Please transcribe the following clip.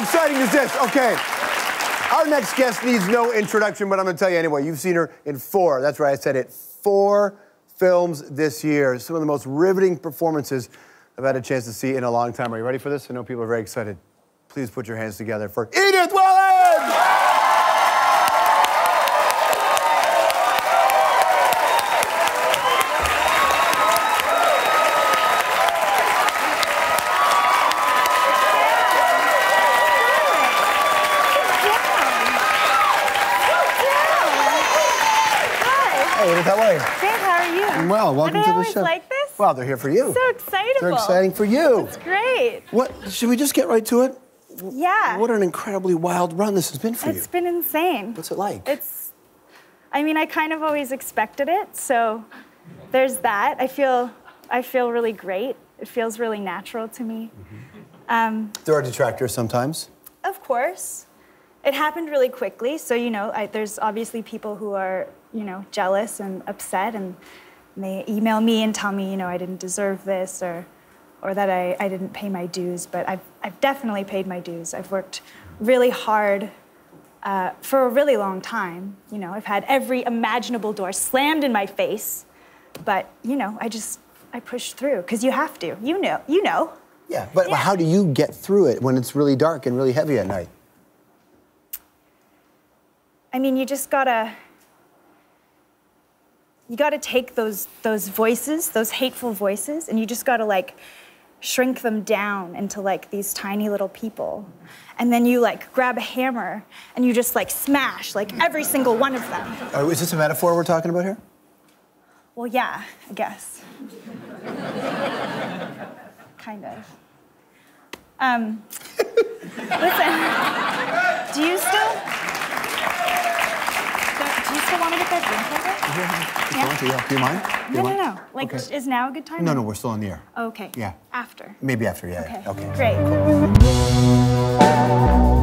How exciting is this? Okay. Our next guest needs no introduction, but I'm going to tell you anyway. You've seen her in four, that's right, I said it, four films this year. Some of the most riveting performances I've had a chance to see in a long time. Are you ready for this? I know people are very excited. Please put your hands together for Edith Welland! Hey, Edith, how are you? Good, how are you? Well, welcome to the show. like this? Well, they're here for you. So excitable. They're exciting for you. It's great. What? Should we just get right to it? Yeah. What an incredibly wild run this has been for It's you. It's been insane. What's it like? It's, I mean, I kind of always expected it, so there's that. I feel, I feel really great. It feels really natural to me. Um, there are detractors sometimes. of course, it happened really quickly, so you know, I, there's obviously people who are, you know, jealous and upset, and they email me and tell me, you know, I didn't deserve this, or, or that I, I didn't pay my dues. But I've, I've definitely paid my dues. I've worked really hard uh, for a really long time. You know, I've had every imaginable door slammed in my face, but you know, I just I pushed through because you have to. You know, you know. Yeah, but Yeah. how do you get through it when it's really dark and really heavy at night? I mean, you just gotta. You gotta take those those voices, those hateful voices, and you just gotta like shrink them down into like these tiny little people. And then you like grab a hammer and you just like smash like every single one of them. Uh, is this a metaphor we're talking about here? Well, yeah, I guess. kind of. Um, listen, do you still? To, yeah. Do you mind? Do you No, no, mind? no. Like, Okay. is now a good time? No, no, we're still on the air. Okay. Yeah. After. Maybe after, yeah. Okay. yeah. Okay. Great.